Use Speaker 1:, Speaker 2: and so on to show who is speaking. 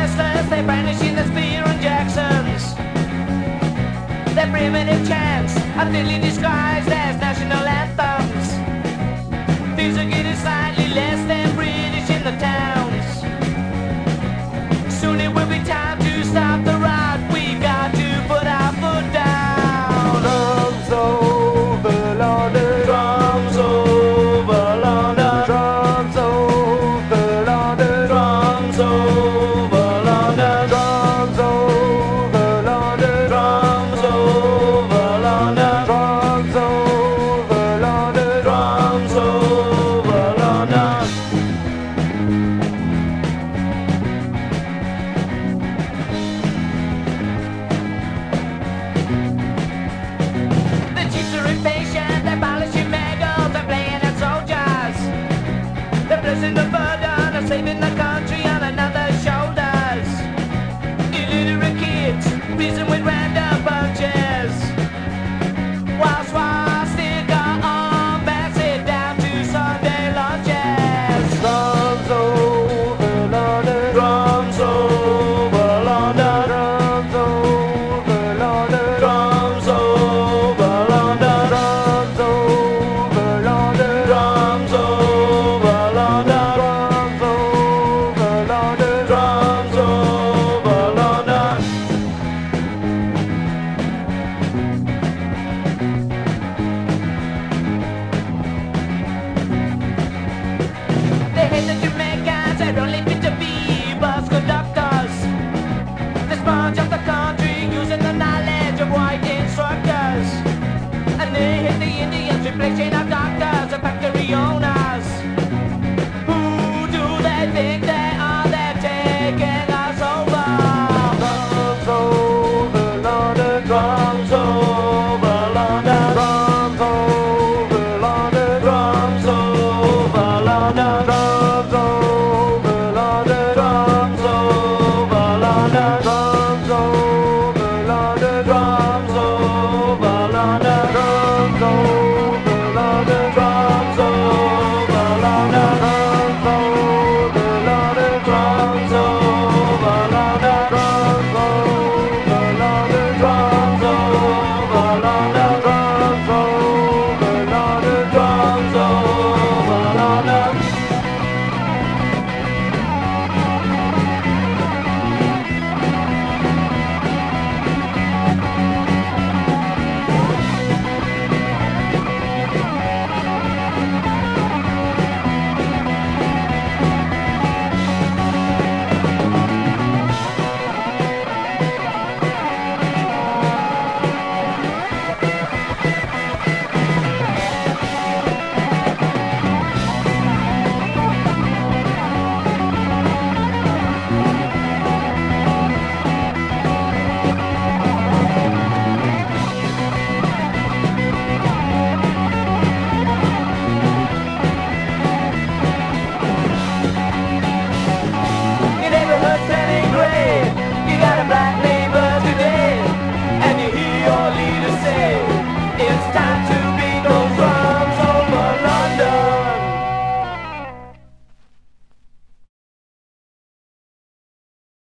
Speaker 1: restless, they vanish in the spear and Jackson's. Their primitive chants are thinly disguised. Multiplication